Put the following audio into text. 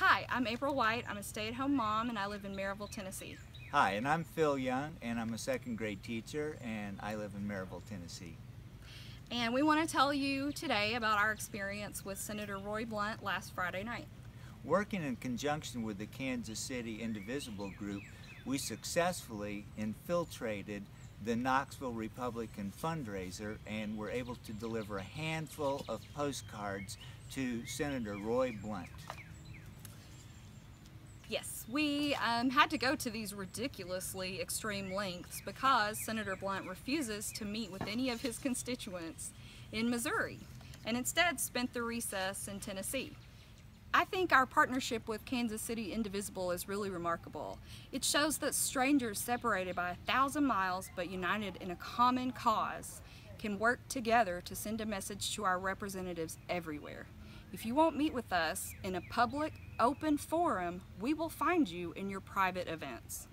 Hi, I'm April White. I'm a stay-at-home mom and I live in Maryville, Tennessee. Hi, and I'm Phil Young, and I'm a second grade teacher, and I live in Maryville, Tennessee. And we want to tell you today about our experience with Senator Roy Blunt last Friday night. Working in conjunction with the Kansas City Indivisible Group, we successfully infiltrated the Knoxville Republican fundraiser and were able to deliver a handful of postcards to Senator Roy Blunt. Yes, we um, had to go to these ridiculously extreme lengths because Senator Blunt refuses to meet with any of his constituents in Missouri and instead spent the recess in Tennessee. I think our partnership with Kansas City Indivisible is really remarkable. It shows that strangers separated by a thousand miles but united in a common cause can work together to send a message to our representatives everywhere. If you won't meet with us in a public, open forum, we will find you in your private events.